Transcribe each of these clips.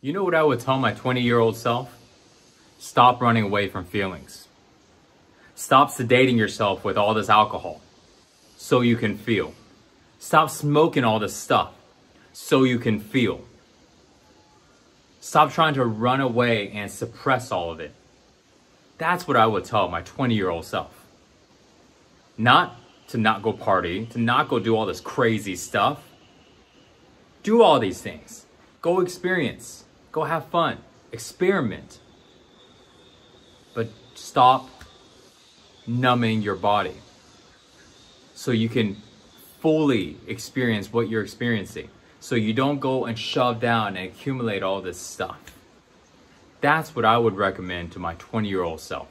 You know what I would tell my 20 year old self? Stop running away from feelings. Stop sedating yourself with all this alcohol so you can feel. Stop smoking all this stuff so you can feel. Stop trying to run away and suppress all of it. That's what I would tell my 20 year old self. Not to not go party, to not go do all this crazy stuff. Do all these things. Go experience. Go have fun. Experiment. But stop numbing your body so you can fully experience what you're experiencing. So you don't go and shove down and accumulate all this stuff. That's what I would recommend to my 20 year old self.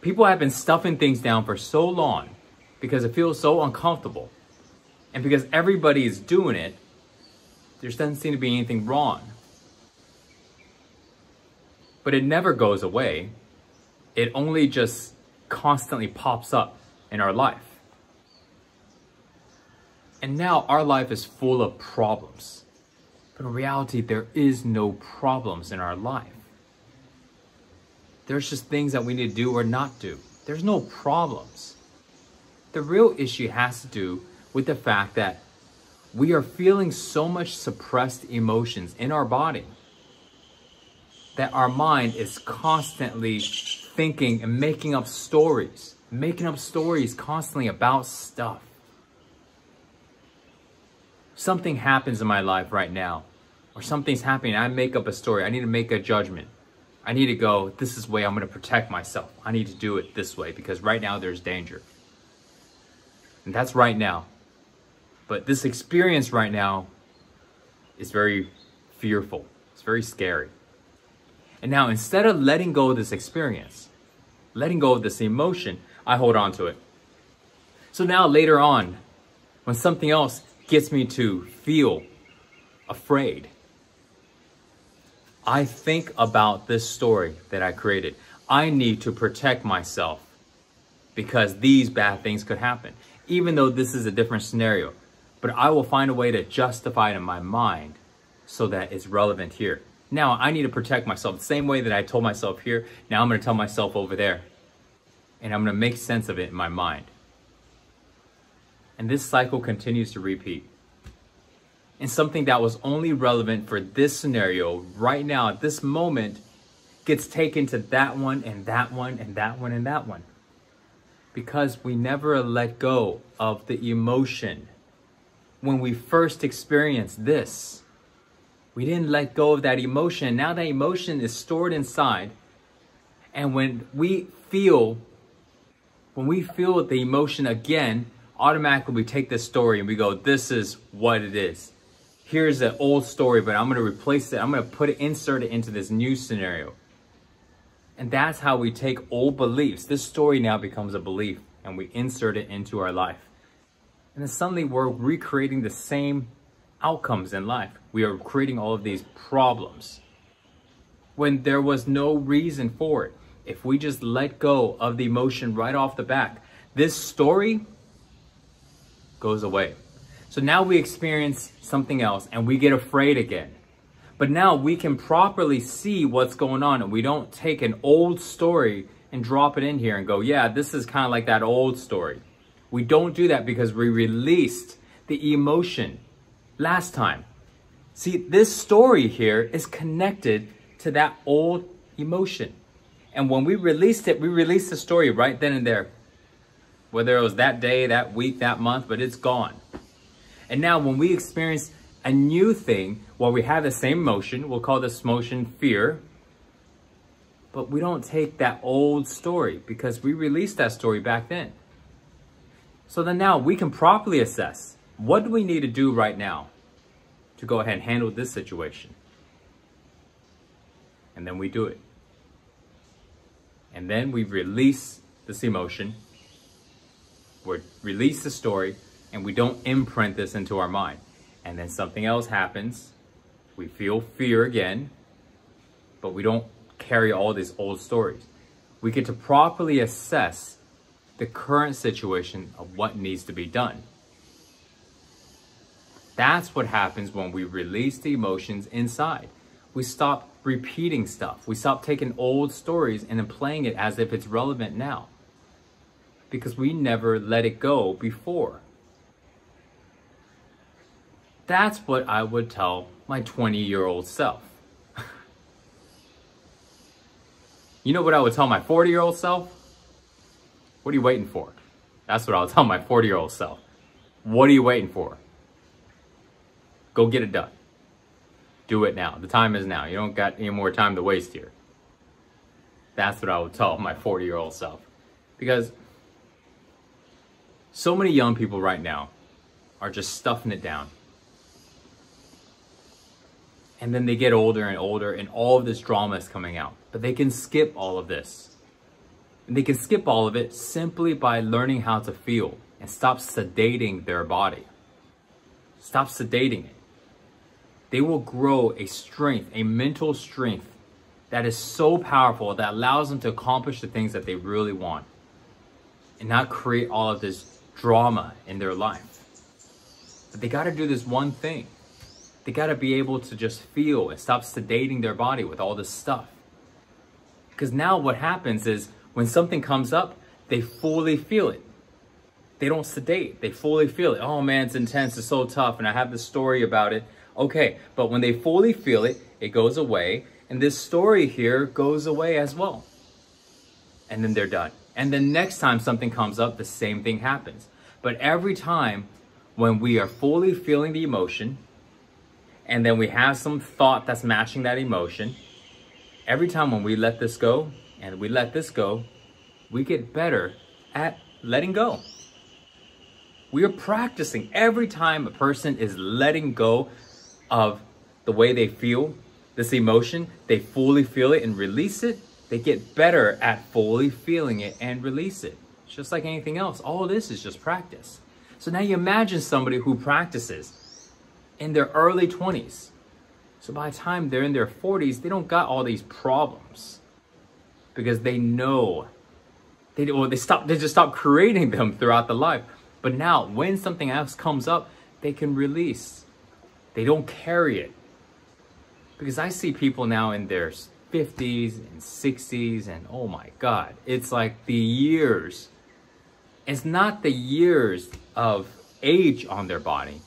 People have been stuffing things down for so long because it feels so uncomfortable. And because everybody is doing it, there doesn't seem to be anything wrong. But it never goes away. It only just constantly pops up in our life. And now our life is full of problems. But in reality, there is no problems in our life. There's just things that we need to do or not do. There's no problems. The real issue has to do with the fact that we are feeling so much suppressed emotions in our body that our mind is constantly thinking and making up stories, making up stories constantly about stuff. Something happens in my life right now, or something's happening, I make up a story, I need to make a judgment. I need to go, this is the way I'm going to protect myself. I need to do it this way because right now there's danger. And that's right now. But this experience right now is very fearful. It's very scary. And now instead of letting go of this experience, letting go of this emotion, I hold on to it. So now later on, when something else gets me to feel afraid, I think about this story that I created. I need to protect myself because these bad things could happen, even though this is a different scenario but I will find a way to justify it in my mind so that it's relevant here. Now, I need to protect myself the same way that I told myself here. Now I'm going to tell myself over there. And I'm going to make sense of it in my mind. And this cycle continues to repeat. And something that was only relevant for this scenario right now at this moment gets taken to that one and that one and that one and that one. Because we never let go of the emotion when we first experienced this. We didn't let go of that emotion. Now that emotion is stored inside. And when we feel, when we feel the emotion again, automatically we take this story and we go, this is what it is. Here's an old story, but I'm going to replace it. I'm going to put it, insert it into this new scenario. And that's how we take old beliefs. This story now becomes a belief and we insert it into our life. And then suddenly we're recreating the same outcomes in life. We are creating all of these problems when there was no reason for it. If we just let go of the emotion right off the back, this story goes away. So now we experience something else and we get afraid again. But now we can properly see what's going on and we don't take an old story and drop it in here and go, yeah, this is kind of like that old story. We don't do that because we released the emotion last time. See, this story here is connected to that old emotion. And when we released it, we released the story right then and there. Whether it was that day, that week, that month, but it's gone. And now when we experience a new thing, while we have the same emotion, we'll call this emotion fear, but we don't take that old story because we released that story back then. So then now we can properly assess what do we need to do right now to go ahead and handle this situation. And then we do it. And then we release this emotion, we release the story, and we don't imprint this into our mind. And then something else happens. We feel fear again, but we don't carry all these old stories. We get to properly assess the current situation of what needs to be done. That's what happens when we release the emotions inside. We stop repeating stuff. We stop taking old stories and then playing it as if it's relevant now. Because we never let it go before. That's what I would tell my 20 year old self. you know what I would tell my 40 year old self? What are you waiting for? That's what I'll tell my 40 year old self. What are you waiting for? Go get it done. Do it now. The time is now. You don't got any more time to waste here. That's what I would tell my 40 year old self. Because so many young people right now are just stuffing it down. And then they get older and older and all of this drama is coming out. But they can skip all of this. And they can skip all of it simply by learning how to feel and stop sedating their body. Stop sedating it they will grow a strength, a mental strength that is so powerful that allows them to accomplish the things that they really want and not create all of this drama in their life. But they got to do this one thing. They got to be able to just feel and stop sedating their body with all this stuff. Because now what happens is when something comes up, they fully feel it. They don't sedate. They fully feel it. Oh man, it's intense. It's so tough. And I have this story about it Okay, but when they fully feel it, it goes away. And this story here goes away as well. And then they're done. And the next time something comes up, the same thing happens. But every time when we are fully feeling the emotion, and then we have some thought that's matching that emotion, every time when we let this go and we let this go, we get better at letting go. We are practicing every time a person is letting go of the way they feel this emotion, they fully feel it and release it, they get better at fully feeling it and release it. It's just like anything else. All this is just practice. So now you imagine somebody who practices in their early 20s. So by the time they're in their 40s, they don't got all these problems because they know they well, they stop they just stop creating them throughout the life. But now when something else comes up, they can release they don't carry it. Because I see people now in their 50s and 60s and oh my God, it's like the years. It's not the years of age on their body.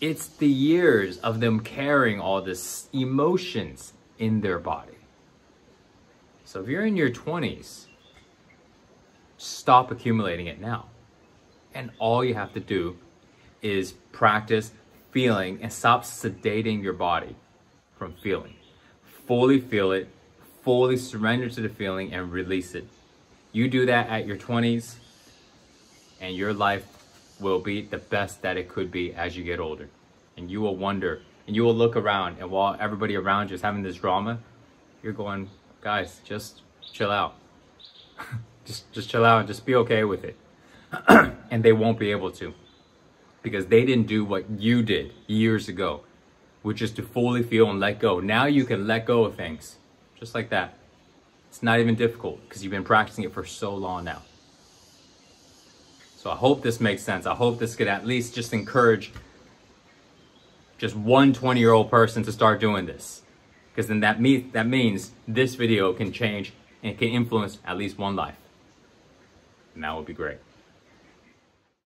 It's the years of them carrying all this emotions in their body. So if you're in your 20s, stop accumulating it now. And all you have to do is practice feeling and stop sedating your body from feeling. Fully feel it, fully surrender to the feeling and release it. You do that at your 20s and your life will be the best that it could be as you get older. And you will wonder and you will look around and while everybody around you is having this drama, you're going, guys, just chill out. just just chill out and just be okay with it. and they won't be able to because they didn't do what you did years ago, which is to fully feel and let go. Now you can let go of things just like that. It's not even difficult because you've been practicing it for so long now. So I hope this makes sense. I hope this could at least just encourage just one 20 year old person to start doing this. Because then that, me- that means this video can change and can influence at least one life. And that would be great.